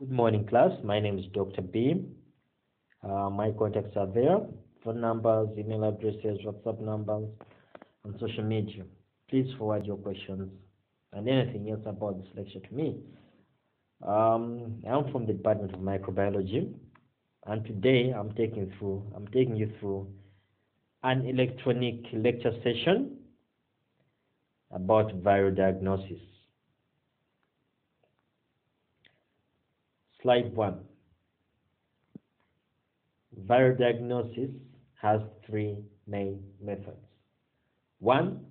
Good morning, class. My name is Dr. B. Uh, my contacts are there phone numbers, email addresses, WhatsApp numbers, and social media. Please forward your questions and anything else about this lecture to me. Um, I'm from the Department of Microbiology, and today I'm taking through I'm taking you through an electronic lecture session about viral diagnosis. Slide 1. Viral diagnosis has three main methods. One,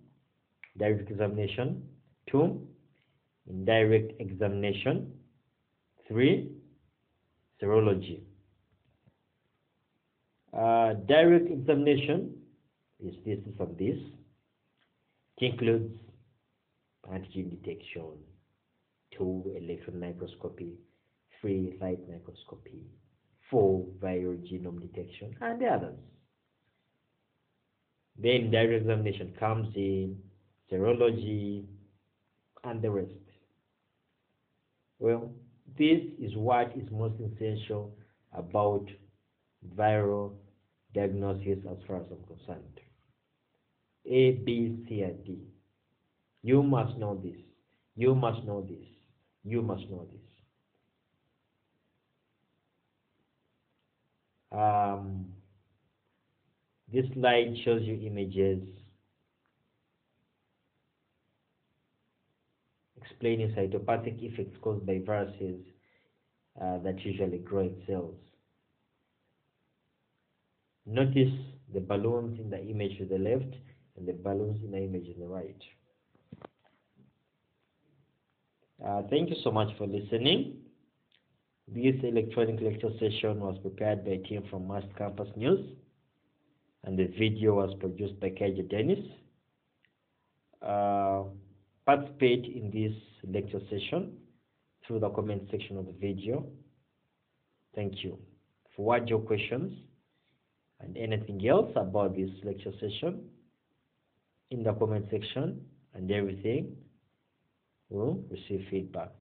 direct examination. Two, indirect examination. Three, serology. Uh, direct examination is this of this. It includes antigen detection, two electron microscopy, three light microscopy, four viral genome detection, and the others. Then direct examination comes in, serology, and the rest. Well, this is what is most essential about viral diagnosis as far as I'm concerned. A, B, C, and D. You must know this. You must know this. You must know this. Um, this slide shows you images explaining cytopathic effects caused by viruses uh, that usually grow in cells. Notice the balloons in the image to the left and the balloons in the image on the right. Uh, thank you so much for listening. This electronic lecture session was prepared by a team from Must Campus News, and the video was produced by Kaja Dennis. Uh, participate in this lecture session through the comment section of the video. Thank you. Forward your questions and anything else about this lecture session in the comment section and everything We'll receive feedback.